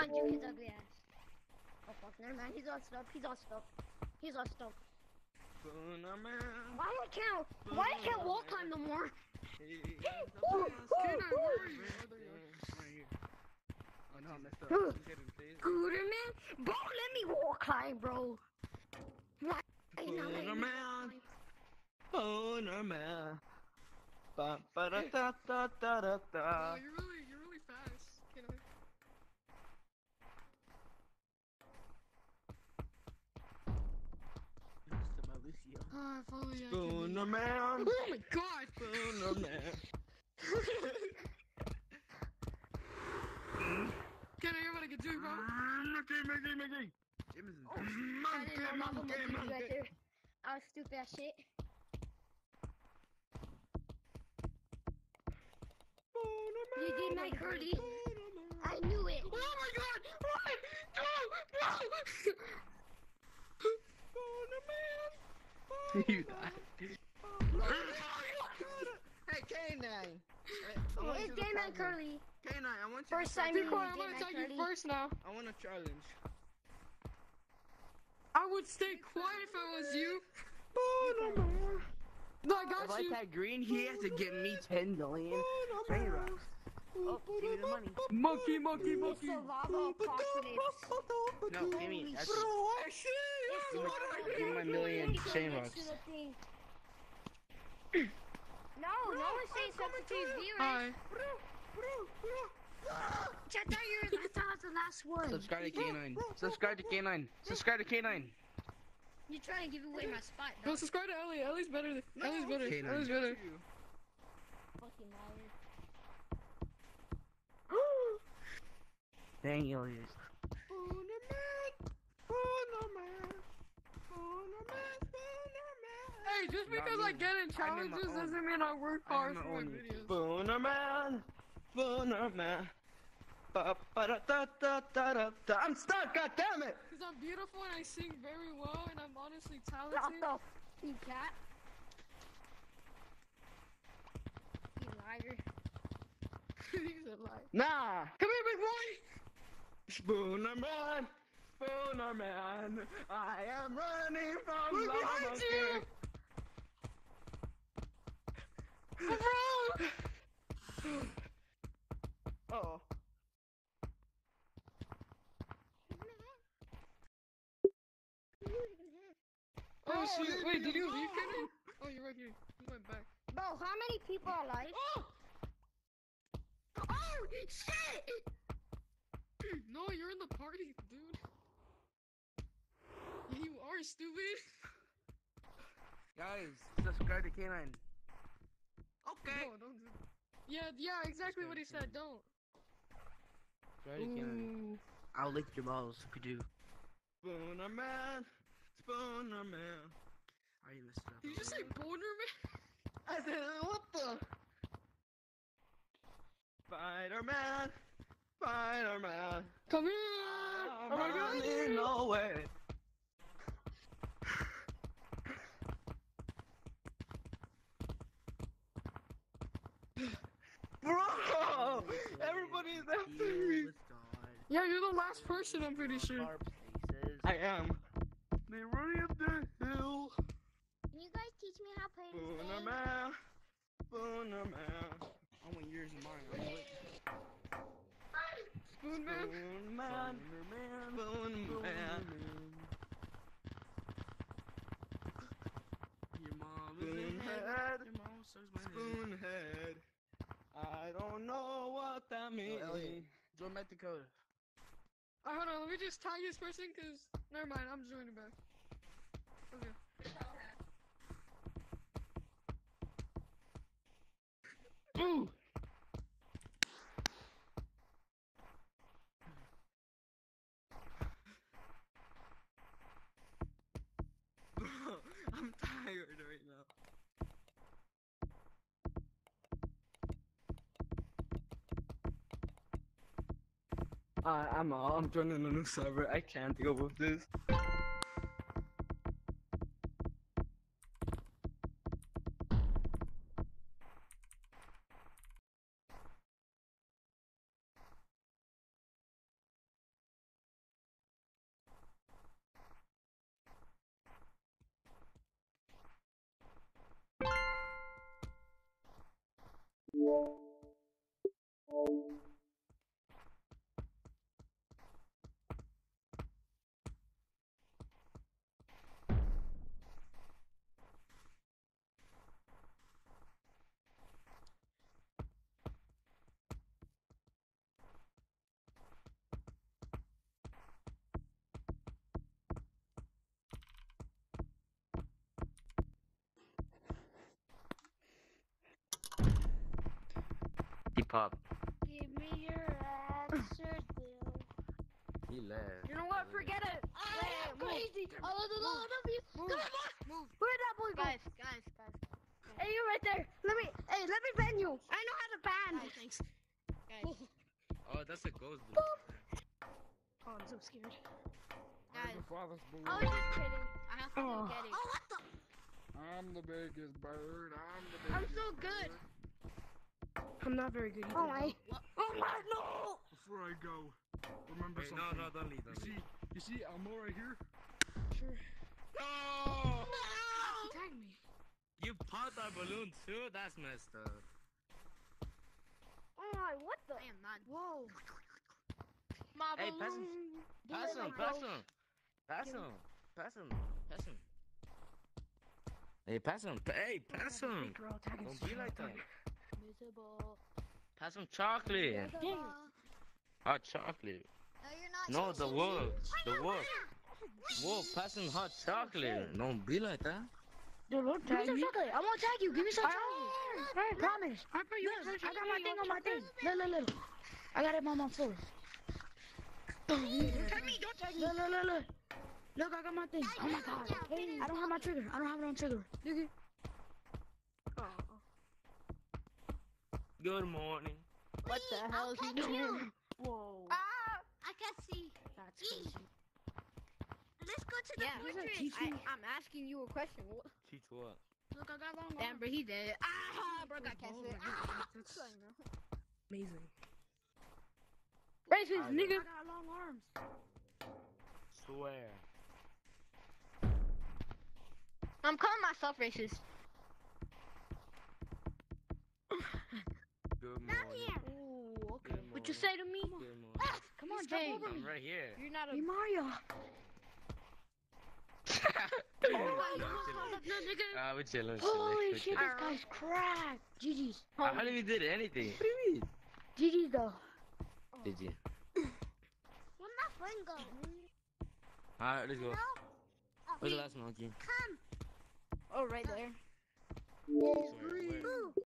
Find you his ugly ass. Oh fuck, never mind. He's all stuff. He's all stuff. He's all stuff. Why I can't? Why I can't wall climb no more? Ooh, Kid, where are you? Oh, there you are. Right here. No, I messed up. Ooh. I'm getting phased. Scooter man, bro, let me wall climb, bro. Why? you not letting Booner me man. wall man. Ba ba da da da da da da. Wow, you're really, you're really fast. Can I? Mr. Mauricio. Oh, if only I could. Man. Oh my god! Booner man. Can I hear what I can do, bro? I Mama Monkey, Monkey monkey, right monkey. I was stupid as shit. You did my curly. I knew it. Oh my god! What? No! No! You died. Hey, K9. Hey, I Oh, want it's you to Game tell and me. Curly. K9, I want you First to time you quiet, I'm gonna and you first now. I want a challenge. I would stay quiet if I was you. No, I If got I you. tag green, he has to give me 10 million train rocks. Oh, give me the money. Monkey, monkey, It's monkey. lava apocalypse. No, give me. That's, It's Give me- lava give me my million chain rocks. to the thing. No, no one's saying something to his viewers. Hi. I thought you were, I thought that was the last one. Subscribe to K9. Subscribe to K9. Subscribe to K9. You're trying to give away my spot, Go dog. subscribe to Ellie. Ellie's better. Than, Ellie's better. K9. Ellie's better. Fucking liar. Dang, Elias. Hey, just because I get in I made my challenges doesn't mean I work I hard for my my own videos. Booner man, booner man. Ba ba da da da da da da. I'm stuck. God damn it! Because I'm beautiful and I sing very well and I'm honestly What talented. the you cat? You liar. He's a lie. Nah. Come here, big boy. Spooner man, Spooner man. I am running from We're behind Monkey. you. Bro. Oh. Oh shoot! Wait, did you leave, Kenny? Oh. oh, you're right here. You went back. Bro, how many people are alive? Oh! Oh, shit! No, you're in the party, dude. Yeah, you are stupid. Guys, subscribe to K9. Okay. No, don't do Yeah, yeah, exactly what he said. Don't. Subscribe to K9. Ooh. I'll lick your balls if you do. Spooner man, Spooner man. I messed it up. Did you just say boner, man? I said, what the? Spider Man, Spider Man. Come here! I'm Oh my god! running away. Bro, everybody's after me. Yeah, you're the last person, I'm pretty sure. I am. They running up the hill. Can you guys teach me how to play this Booner game? man, Booner man. I want yours and mine. I know it. Spoon man. Booner man, Booner man. Your mom is Spoonhead. head. Your mom sucks my head. Spoonhead. I don't know what that means. Elliott. Join Met Dakota. Alright, hold on, let me just tag this person, cause never mind, I'm joining back. Okay. Uh, I'm out. I'm joining a new server. I can't deal with this. Hop. Give me your answer, Bill. He left. You know what? Forget it. Ah, I am crazy. I love the Lord of you. Come on. Move. Where'd that boy go? Guys, guys, guys. Hey, you right there. Let me, hey, let me ban you. I know how to ban. thanks. Guys, Oh, that's a ghost. Bro. Oh, I'm so scared. guys. the father's I was balloon. just kidding. I have to Oh. get it. Oh, what the? I'm the biggest bird. I'm the I'm so good. I'm not very good. Oh either. my. Oh my, no. Before I go, remember Wait, something. no, don't leave. You Don't see, leave. you see Elmo right here? Sure. No! Tag me. You popped our balloon too? That's messed up. Oh my, what the? I am not. Whoa. My Hey, pass him. balloon. Pass him, pass him. Pass him. Pass him. Pass him. Hey, pass him. Hey, pass him. Big girl tagging Don't be like that. Visible. Pass him chocolate. Visible. Hot chocolate. No, you're not. No, the so wolf. The wolf. Wolf, pass him hot chocolate. Don't be like that. Dude, don't Give me some me. chocolate. I'm gonna tag you. Give me some chocolate. Alright, Promise. I put you Look, I got my thing on my thing. Look, look, look. I got it on my floor. Don't tag me. Don't tag me. Look, look, look, look. Look, I got my thing. Oh my god. I don't have my trigger. I don't have it on trigger. Look it. Good morning. What the hell is he doing? Whoa. Ah, I can see. That's crazy. Let's go to the Yeah, fortress. I, I'm asking you a question. What? Teach what? Look, I got long arms. Damn, bro, he dead. Ah, bro, got cancer. Ah, That's I know. amazing. Racist, nigga. I got long arms. Swear. I'm calling myself racist. Good morning. Ooh, okay. Good What you say to me? Good morning. Come on, He's jump gay. over me. I'm right here. You're not a. Hey, Mario. Ah, we chilling. we chilling, Holy shit, chilling. this guy's cracked. GG's. I hardly even did anything. What do you mean? GG's though. Did you? Where'd my friend go? Alright, let's go. No. Where's the last monkey? Come. Oh, right there. Where, where? Ooh.